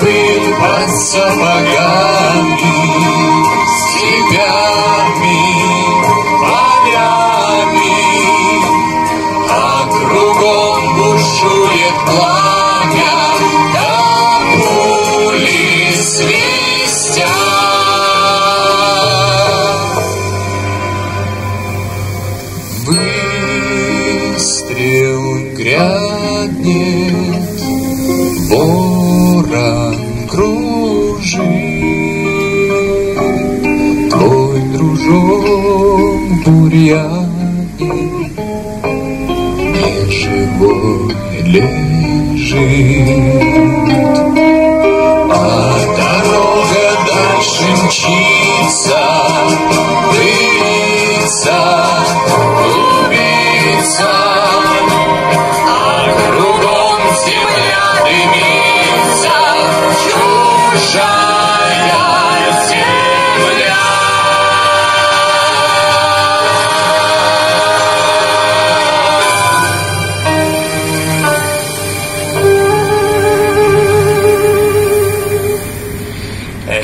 пыль под сапогами, степями, полями, а кругом бушует пламя, да пули свистят. Выстрел гряднет, ворон кружит Твой дружок бурьяне Неживой лежит. А дорога дальше мчит.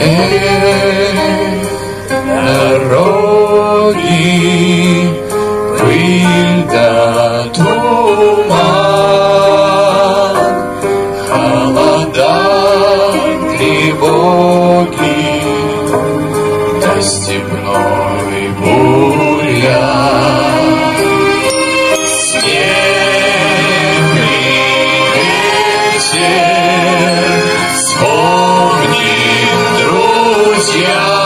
Эх, дороги, пыль да туман, холода, тревоги, да степной боль. Yeah.